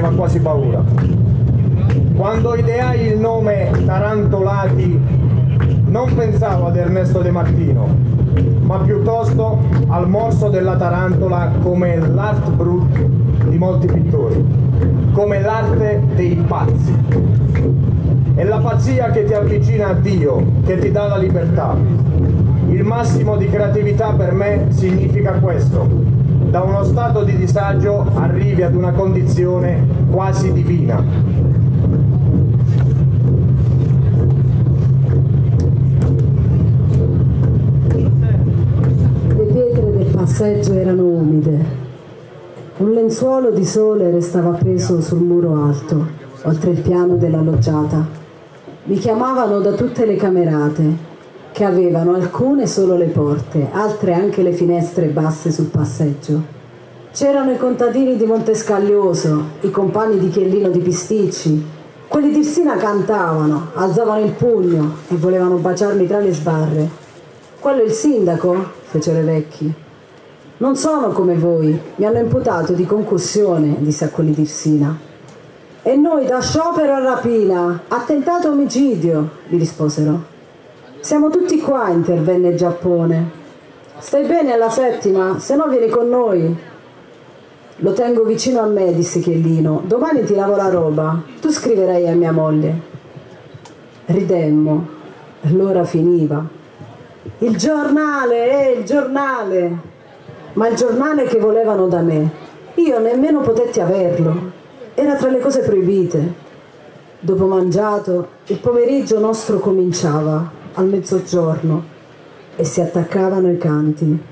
faceva quasi paura. Quando ideai il nome Tarantolati non pensavo ad Ernesto De Martino, ma piuttosto al morso della tarantola come l'art brut di molti pittori, come l'arte dei pazzi. È la pazzia che ti avvicina a Dio, che ti dà la libertà. Il massimo di creatività per me significa questo. Da uno stato di disagio arrivi ad una condizione quasi divina. passeggio erano umide. Un lenzuolo di sole restava appeso sul muro alto, oltre il piano della loggiata. Mi chiamavano da tutte le camerate, che avevano alcune solo le porte, altre anche le finestre basse sul passeggio. C'erano i contadini di Montescaglioso, i compagni di Chiellino di Pisticci, quelli di Irsina cantavano, alzavano il pugno e volevano baciarmi tra le sbarre. Quello è il sindaco? fecero i vecchi. Non sono come voi, mi hanno imputato di concussione, disse a quelli di Irsina. E noi da sciopero a rapina, attentato omicidio, gli risposero. Siamo tutti qua, intervenne il Giappone. Stai bene alla settima, se no vieni con noi. Lo tengo vicino a me, disse Chiellino. Domani ti lavo la roba, tu scriverai a mia moglie. Ridemmo, l'ora finiva. Il giornale, eh, il giornale! ma il giornale che volevano da me, io nemmeno potetti averlo, era tra le cose proibite. Dopo mangiato, il pomeriggio nostro cominciava, al mezzogiorno, e si attaccavano i canti.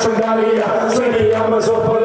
Sandalia, Sriya Masopa